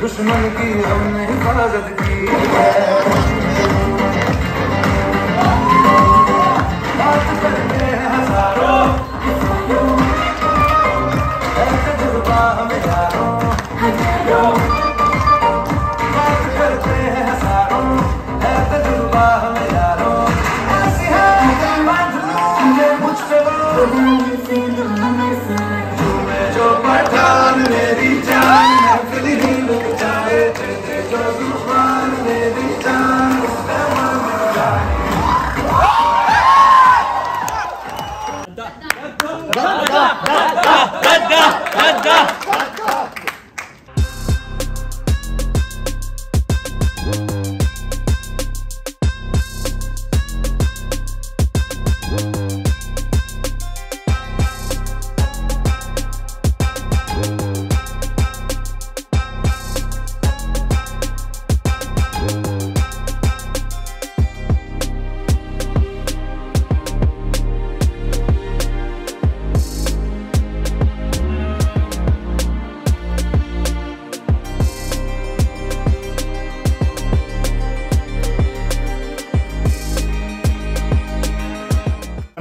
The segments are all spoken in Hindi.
दुश्मन की हमने हिफाजत की है। 감사합니다.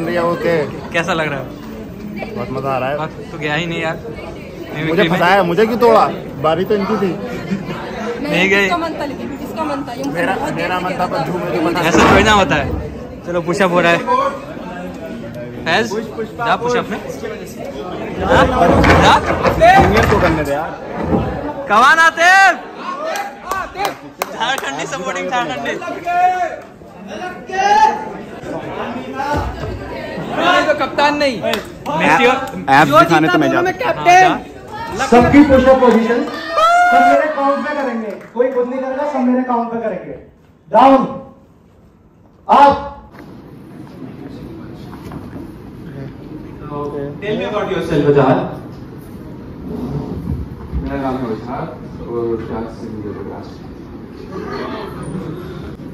भैया ओके। कैसा लग रहा है? बहुत मज़ा आ रहा है। तो गया ही नहीं यार। नहीं मुझे फंसाया मुझे क्यों तोड़ा? बारी तो इनकी थी। नहीं मेरा मेरा मन था पर झूमे बता ऐसा थोड़ी ना होता है। चलो पुशअप हो रहा है। फैज जा पुशअप में। हाँ? जा। को करने दे यार। कमान आते झारखंडी सपोर्टिंग झारखंडी। तो कप्तान नहीं। दिखाने तो मैं जाता हाँ, सबकी पुशअप पोजीशन सब मेरे काउंट पे करेंगे। कोई खुद नहीं करेगा सब मेरे काउंट पे करेंगे। Down up Tell me about yourself, Ajay. मेरा नाम है विशाल और शायद से मुझे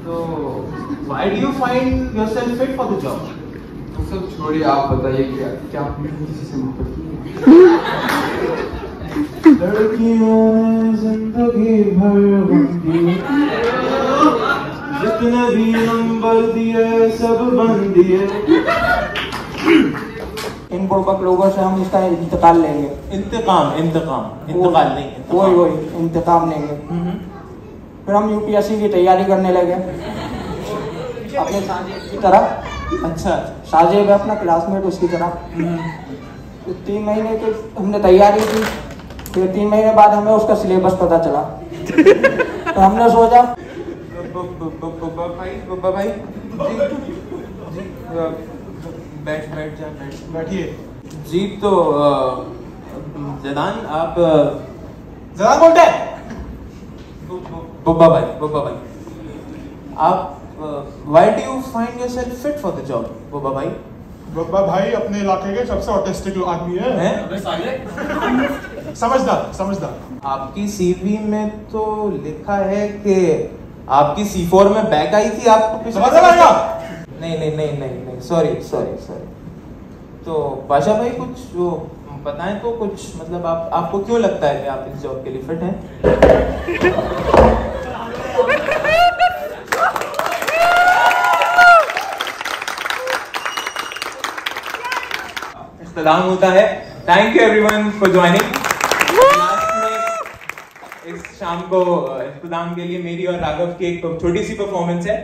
तो why do you find yourself fit for the job? तो सब छोड़िए आप बताइए क्या क्या आपने किसी से मोहब्बत की लड़कियों ने ज़िंदगी भर जितने भी नंबर दिए सब बन दिए। इन बुड़बक लोगों से हम इसका इंतकाल लेंगे। इंतकाम इंतकाम इंतकाल नहीं वही वही इंतकाम लेंगे। फिर हम यूपीएससी की तैयारी करने लगे। अपने की तरह। अच्छा साजिब है अपना क्लासमेट उसकी तरह। तो तीन महीने के हमने तैयारी की। फिर तीन महीने बाद हमें उसका सिलेबस पता चला। तो हमने सोचा भाई जी जी बैठ बैठ जा बैठ बैठिए जी तो जनान आप जनान बोलते हैं? बब्बा भाई बब्बा भाई आप why do you find yourself fit for the job Babba भाई बब्बा भाई अपने इलाके के सबसे ऑटिस्टिक आदमी है। हैं? समझदार समझदार। आपकी सीवी में तो लिखा है कि आपकी सी फोर में बैक आई थी आपको समझ आएगा? नहीं नहीं नहीं नहीं नहीं सॉरी सॉरी सॉरी तो बादशाह भाई कुछ जो बताएँ तो कुछ मतलब आप आपको क्यों लगता है कि आप इस जॉब के लिए फिट हैं? इख्तलाम होता है। Thank you everyone for joining इस शाम को इख्तदाम के लिए मेरी और राघव की एक छोटी सी परफॉर्मेंस है।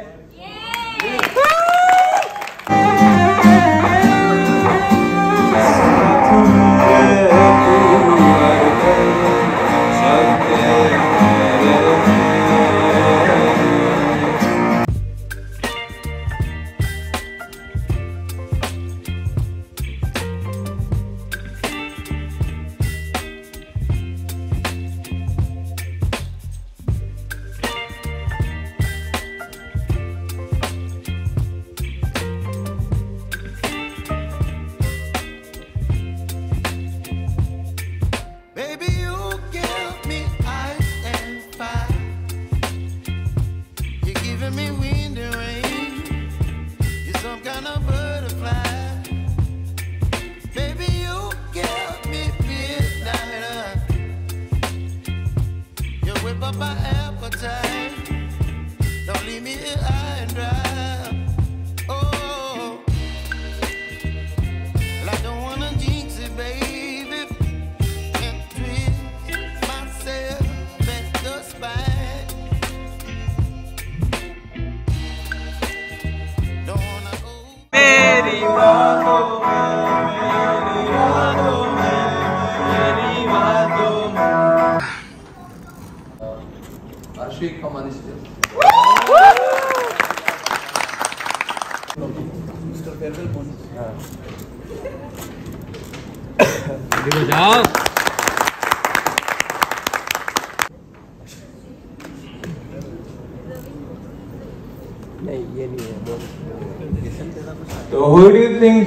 Come on the stage. देखो जाओ So who do you think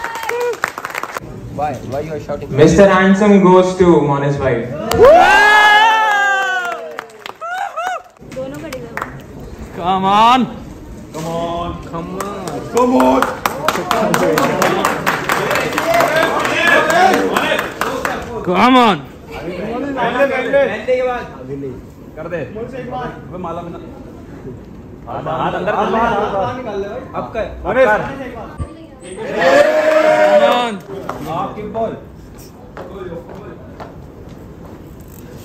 north mister handsome goes to Monis भाई कम ऑन कम ऑन कर दे अबे माला में ना हाथ अंदर कर ले अब कर कम ऑन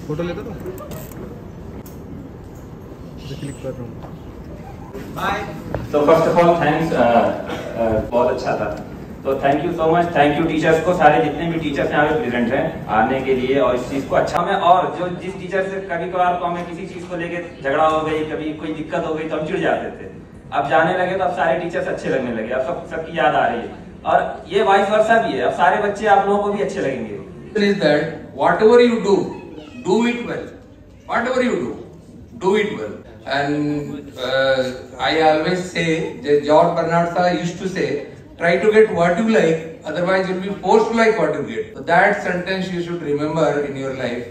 फ़ोटो लेते तो? क्लिक कर रहा हूँ। तो फ़र्स्ट ऑफ़ ऑल थैंक्स बहुत अच्छा था। तो thank you so much thank you teachers को सारे जितने भी टीचर्स यहाँ पे प्रेजेंट हैं आने के लिए और इस चीज़ को अच्छा में और जो जिस टीचर से कभी कभार तो हमें किसी चीज़ को लेके झगड़ा हो गई कभी कोई दिक्कत हो गई तो हम चिढ़ जाते थे। अब जाने लगे तो अब सारे टीचर्स अच्छे लगने लगे। अब सब सबकी याद आ रही है। और ये वाइस वर्षा भी है अब सारे बच्चे आप लोगों को भी अच्छे लगेंगे is that whatever you do, do it well. Whatever you do, do it well. And uh, I always say, George Bernard Shaw used to say, try to get what you like, otherwise you'll be forced to like what you get. So that sentence you should remember in your life.